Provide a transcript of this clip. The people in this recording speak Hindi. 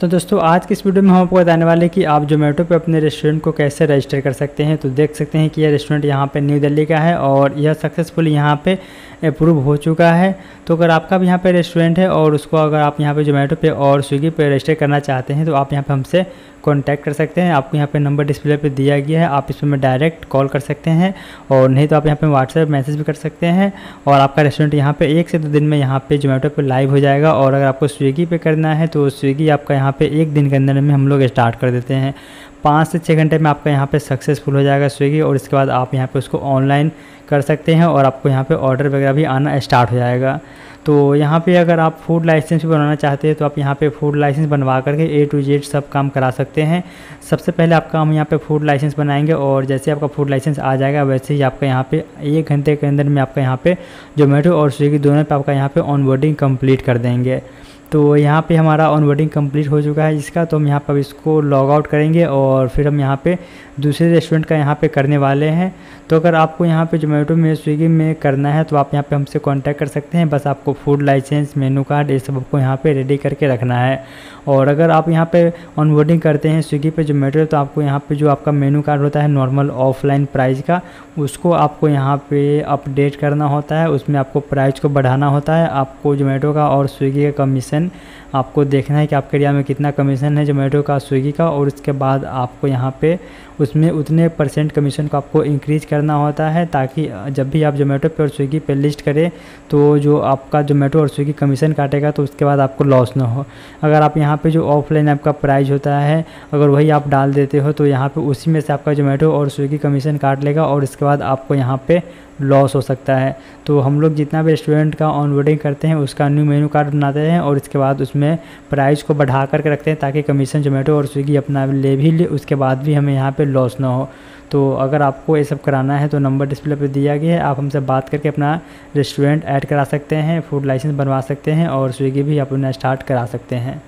तो दोस्तों, आज की इस वीडियो में हम आपको बताने वाले कि आप जोमेटो पे अपने रेस्टोरेंट को कैसे रजिस्टर कर सकते हैं। तो देख सकते हैं कि यह रेस्टोरेंट यहाँ पे न्यू दिल्ली का है और यह सक्सेसफुल यहाँ पे अप्रूव हो चुका है। तो अगर आपका भी यहाँ पे रेस्टोरेंट है और उसको अगर आप यहाँ पे जोमेटो पे और स्विगी पे रजिस्टर करना चाहते हैं तो आप यहाँ पर हमसे कॉन्टैक्ट कर सकते हैं। आपको यहाँ पे नंबर डिस्प्ले पे दिया गया है। आप इसमें डायरेक्ट कॉल कर सकते हैं और नहीं तो आप यहाँ पे व्हाट्सएप मैसेज भी कर सकते हैं और आपका रेस्टोरेंट यहाँ पे एक से दो दिन में यहाँ पे जोमेटो पे लाइव हो जाएगा। और अगर आपको स्विगी पे करना है तो स्विगी आपका यहाँ पे एक दिन के अंदर में हम लोग स्टार्ट कर देते हैं पाँच से छः घंटे में आपका यहाँ पे सक्सेसफुल हो जाएगा स्विगी और इसके बाद आप यहाँ पे उसको ऑनलाइन कर सकते हैं और आपको यहाँ पे ऑर्डर वगैरह भी आना स्टार्ट हो जाएगा तो यहाँ पे अगर आप फ़ूड लाइसेंस भी बनाना चाहते हैं तो आप यहाँ पे फ़ूड लाइसेंस बनवा करके ए टू जेड सब काम करा सकते हैं सबसे पहले आपका हम यहाँ पे फ़ूड लाइसेंस बनाएँगे और जैसे आपका फ़ूड लाइसेंस आ जाएगा वैसे ही आपका यहाँ पे एक घंटे के अंदर में आपका यहाँ पे जोमेटो और स्विगी दोनों पे आपका यहाँ पे ऑनबोर्डिंग कंप्लीट कर देंगे तो यहाँ पे हमारा ऑनबोर्डिंग कंप्लीट हो चुका है इसका तो हम यहाँ पर इसको लॉग आउट करेंगे और फिर हम यहाँ पे दूसरे रेस्टोरेंट का यहाँ पे करने वाले हैं। तो अगर आपको यहाँ पे जोमेटो में स्विगी में करना है तो आप यहाँ पे हमसे कांटेक्ट कर सकते हैं। बस आपको फ़ूड लाइसेंस मेनू कार्ड ये सब आपको यहाँ पर रेडी करके रखना है। और अगर आप यहाँ पे ऑनबोर्डिंग करते हैं स्विगी पर जोमेटो तो आपको यहाँ पर जो आपका मेनू कार्ड होता है नॉर्मल ऑफलाइन प्राइस का, उसको आपको यहाँ पर अपडेट करना होता है। उसमें आपको प्राइस को बढ़ाना होता है। आपको जोमेटो का और स्विगी का कमीशन आपको देखना है कि आपके एरिया में कितना कमीशन है जोमेटो का स्विगी का और उसके बाद आपको यहाँ पे उसमें उतने परसेंट कमीशन को आपको इंक्रीज करना होता है ताकि जब भी आप जोमेटो पे और स्विगी पे लिस्ट करें तो जो आपका जोमेटो और स्विगी कमीशन काटेगा तो उसके बाद आपको लॉस ना हो। अगर आप यहाँ पे जो ऑफलाइन आपका प्राइस होता है, अगर वही आप डाल देते हो तो यहाँ पे उसी में से आपका जोमेटो और स्विगी कमीशन काट लेगा और इसके बाद आपको यहाँ पे लॉस हो सकता है। तो हम लोग जितना भी रेस्टोरेंट का ऑनबोर्डिंग करते हैं, उसका न्यू मेनू कार्ड बनाते हैं और इसके बाद उसमें प्राइस को बढ़ा करके रखते हैं ताकि कमीशन जोमेटो और स्विगी अपना ले भी ले, उसके बाद भी हमें यहाँ पे लॉस ना हो। तो अगर आपको ये सब कराना है तो नंबर डिस्प्ले पर दिया गया है। आप हमसे बात करके अपना रेस्टोरेंट ऐड करा सकते हैं फ़ूड लाइसेंस बनवा सकते हैं और स्विगी भी अपना स्टार्ट करा सकते हैं।